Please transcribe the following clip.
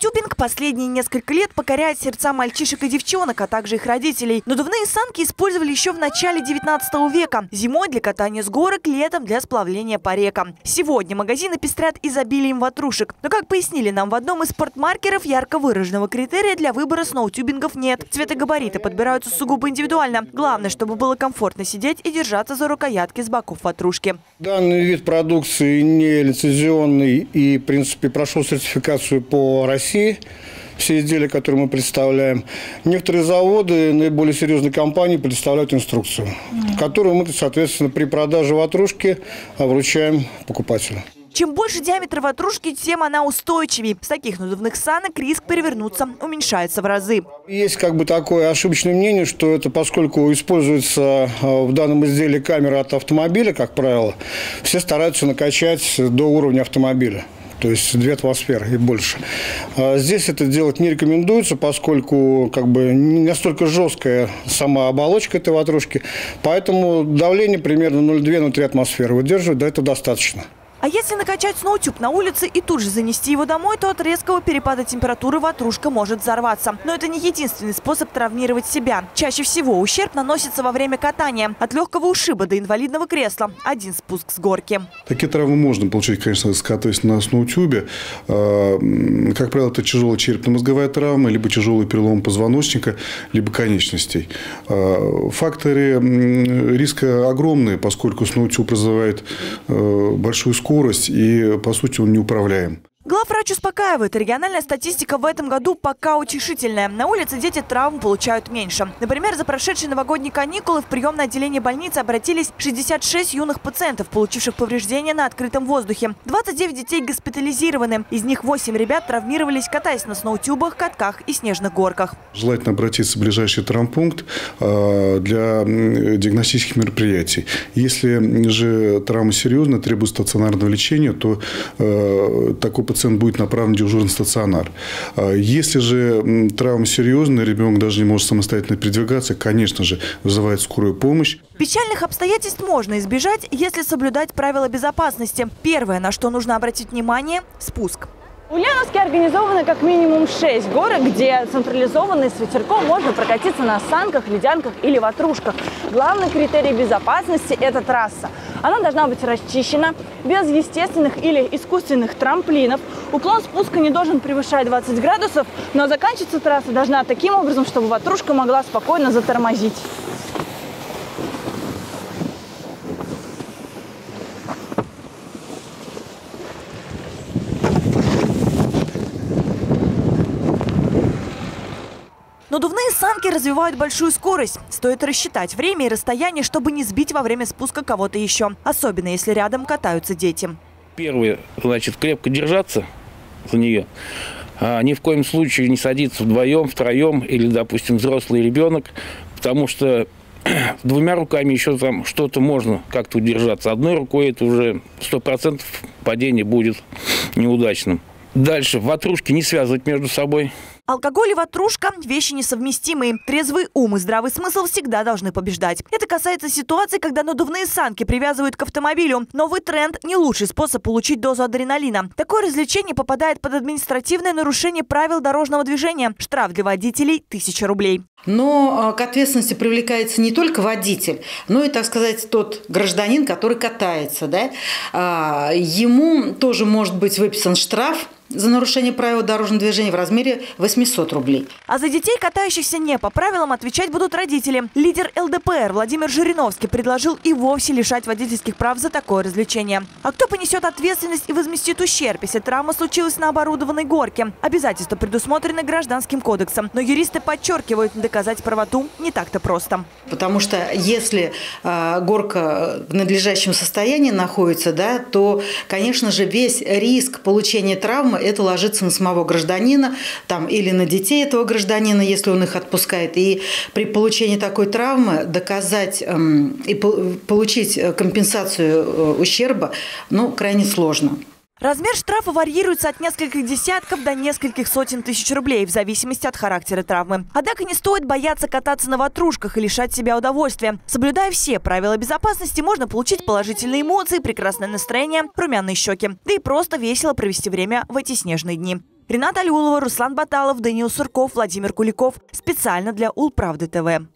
Тюбинг последние несколько лет покоряет сердца мальчишек и девчонок, а также их родителей. Надувные санки использовали еще в начале 19 века. Зимой для катания с горок, летом для сплавления по рекам. Сегодня магазины пестрят изобилием ватрушек. Но, как пояснили нам в одном из спортмаркеров, ярко выраженного критерия для выбора сноутюбингов нет. Цветогабариты подбираются сугубо индивидуально. Главное, чтобы было комфортно сидеть и держаться за рукоятки с боков ватрушки. Данный вид продукции не лицензионный и, в принципе, прошел сертификацию по России России, все изделия, которые мы представляем. Некоторые заводы, наиболее серьезные компании представляют инструкцию, которую мы, соответственно, при продаже ватрушки вручаем покупателю. Чем больше диаметр ватрушки, тем она устойчивее. С таких надувных санок риск перевернуться уменьшается в разы. Есть как бы такое ошибочное мнение, что это поскольку используется э, в данном изделии камера от автомобиля, как правило, все стараются накачать до уровня автомобиля то есть 2 атмосферы и больше. А здесь это делать не рекомендуется, поскольку как бы не настолько жесткая сама оболочка этой ватрушки, поэтому давление примерно 0,2-0,3 атмосферы выдерживает, да это достаточно. А если накачать сноутюб на улице и тут же занести его домой, то от резкого перепада температуры ватрушка может взорваться. Но это не единственный способ травмировать себя. Чаще всего ущерб наносится во время катания. От легкого ушиба до инвалидного кресла. Один спуск с горки. Такие травмы можно получить, конечно, скатываясь на сноутюбе. А, как правило, это тяжелая черепно-мозговая травма, либо тяжелый перелом позвоночника, либо конечностей. А, факторы риска огромные, поскольку сноутюб развивает э, большую скорость скорость, и, по сути, он неуправляем. Главврач успокаивает. Региональная статистика в этом году пока утешительная. На улице дети травм получают меньше. Например, за прошедшие новогодние каникулы в приемное отделение больницы обратились 66 юных пациентов, получивших повреждения на открытом воздухе. 29 детей госпитализированы. Из них 8 ребят травмировались, катаясь на сноутюбах, катках и снежных горках. Желательно обратиться в ближайший травмпункт а, для диагностических мероприятий. Если же травма серьезная, требует стационарного лечения, то а, такой пациент пациент будет направлен в дежурный стационар. А если же травма серьезная, ребенок даже не может самостоятельно передвигаться, конечно же, вызывает скорую помощь. Печальных обстоятельств можно избежать, если соблюдать правила безопасности. Первое, на что нужно обратить внимание – спуск. В Ульяновске организовано как минимум 6 горок, где централизованно с ветерком можно прокатиться на санках, ледянках или ватрушках. Главный критерий безопасности – это трасса. Она должна быть расчищена, без естественных или искусственных трамплинов. Уклон спуска не должен превышать 20 градусов, но заканчиваться трасса должна таким образом, чтобы ватрушка могла спокойно затормозить. Надувные санки развивают большую скорость. Стоит рассчитать время и расстояние, чтобы не сбить во время спуска кого-то еще. Особенно, если рядом катаются дети. Первое, значит, крепко держаться за нее. А ни в коем случае не садиться вдвоем, втроем или, допустим, взрослый ребенок, потому что двумя руками еще там что-то можно как-то удержаться. Одной рукой это уже сто процентов падение будет неудачным. Дальше ватрушки не связывать между собой. Алкоголь и ватрушка – вещи несовместимые. Трезвый ум и здравый смысл всегда должны побеждать. Это касается ситуации, когда надувные санки привязывают к автомобилю. Новый тренд – не лучший способ получить дозу адреналина. Такое развлечение попадает под административное нарушение правил дорожного движения. Штраф для водителей – тысяча рублей. Но а, к ответственности привлекается не только водитель, но и, так сказать, тот гражданин, который катается. Да? А, ему тоже может быть выписан штраф за нарушение правил дорожного движения в размере 800 рублей. А за детей, катающихся не по правилам, отвечать будут родители. Лидер ЛДПР Владимир Жириновский предложил и вовсе лишать водительских прав за такое развлечение. А кто понесет ответственность и возместит ущерб, если травма случилась на оборудованной горке? Обязательства предусмотрены гражданским кодексом. Но юристы подчеркивают, доказать правоту не так-то просто. Потому что если э, горка в надлежащем состоянии находится, да, то, конечно же, весь риск получения травмы это ложится на самого гражданина там, или на детей этого гражданина, если он их отпускает. И при получении такой травмы доказать эм, и получить э, компенсацию э, ущерба ну, крайне сложно. Размер штрафа варьируется от нескольких десятков до нескольких сотен тысяч рублей в зависимости от характера травмы. Однако не стоит бояться кататься на ватрушках и лишать себя удовольствия. Соблюдая все правила безопасности, можно получить положительные эмоции, прекрасное настроение, румяные щеки. Да и просто весело провести время в эти снежные дни. Ренат Алюлова, Руслан Баталов, Даниил Сурков, Владимир Куликов. Специально для Улправды ТВ.